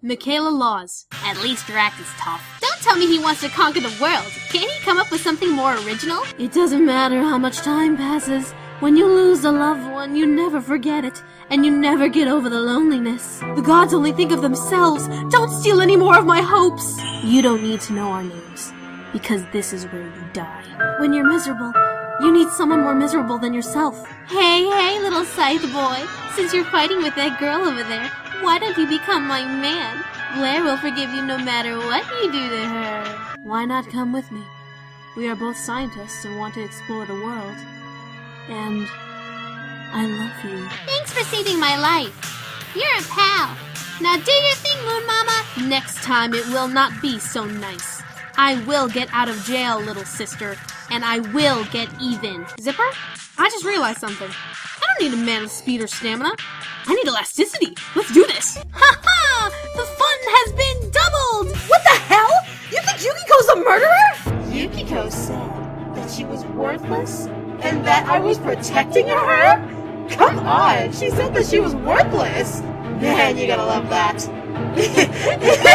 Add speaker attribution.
Speaker 1: Michaela Laws. At least Drac is tough. Don't tell me he wants to conquer the world. Can't he come up with something more original?
Speaker 2: It doesn't matter how much time passes. When you lose a loved one, you never forget it, and you never get over the loneliness. The gods only think of themselves. Don't steal any more of my hopes. You don't need to know our names, because this is where you die. When you're miserable, you need someone more miserable than yourself.
Speaker 1: Hey, hey, little scythe boy. Since you're fighting with that girl over there, why don't you become my man? Blair will forgive you no matter what you do to her.
Speaker 2: Why not come with me? We are both scientists and want to explore the world. And I love you.
Speaker 1: Thanks for saving my life. You're a pal. Now do your thing, Moon Mama. Next time it will not be so nice. I will get out of jail, little sister, and I will get even. Zipper, I just realized something. I don't need a man with speed or stamina. I need elasticity.
Speaker 3: Yukiko's a murderer?
Speaker 4: Yukiko said that she was worthless and that I was protecting her? Come on, she said that she was worthless. Man, you gotta love that.